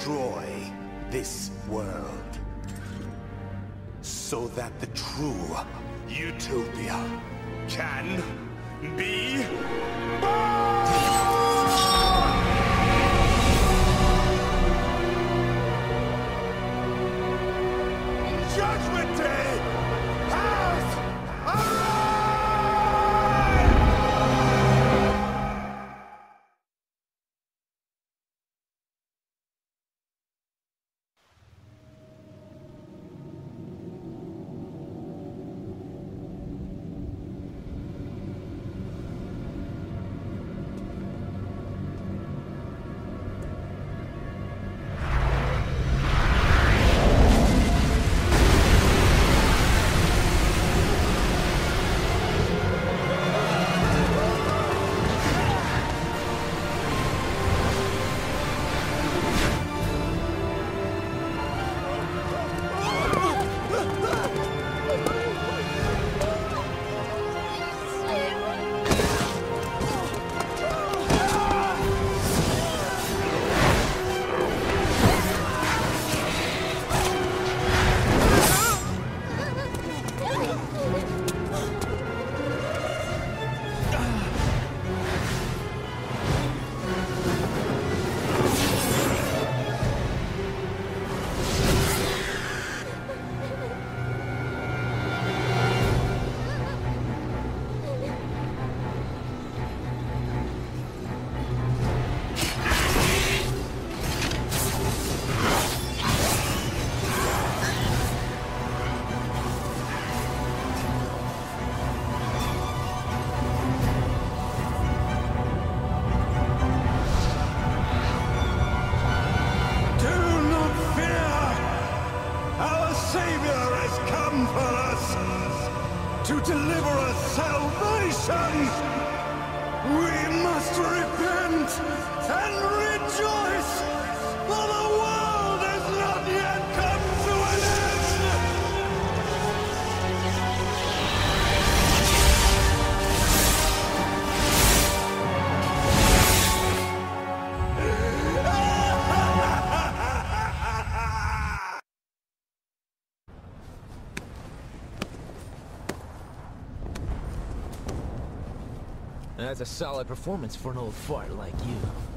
Destroy this world so that the true utopia can be Judgment to deliver us salvation! We must repent and rejoice, for the world That's a solid performance for an old fart like you.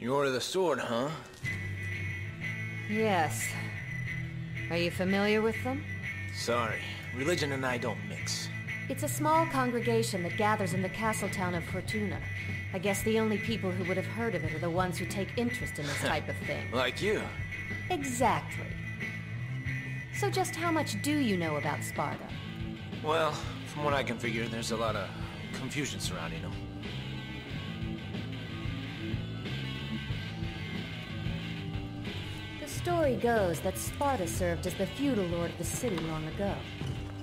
You order the sword, huh? Yes. Are you familiar with them? Sorry. Religion and I don't mix. It's a small congregation that gathers in the castle town of Fortuna. I guess the only people who would have heard of it are the ones who take interest in this type of thing. Like you. Exactly. So just how much do you know about Sparda? Well, from what I can figure, there's a lot of confusion surrounding them. Story goes that Sparda served as the feudal lord of the city long ago.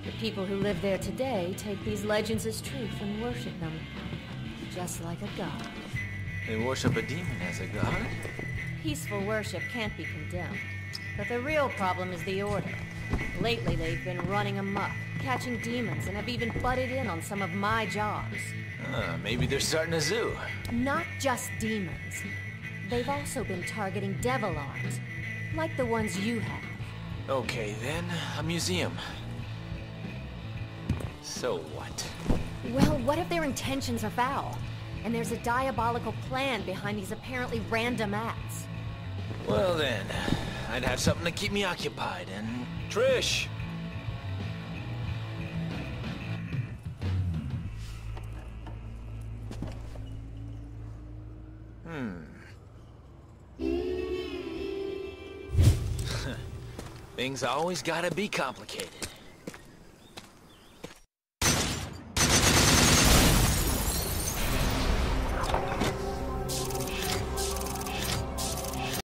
The people who live there today take these legends as truth and worship them. Just like a god. They worship a demon as a god? Peaceful worship can't be condemned. But the real problem is the Order. Lately, they've been running amok, catching demons, and have even butted in on some of my jobs. Uh, maybe they're starting a zoo. Not just demons. They've also been targeting devil arms, like the ones you have. Okay, then, a museum. So what? Well, what if their intentions are foul? And there's a diabolical plan behind these apparently random acts. Well then, I'd have something to keep me occupied, and... Trish! Things always gotta be complicated.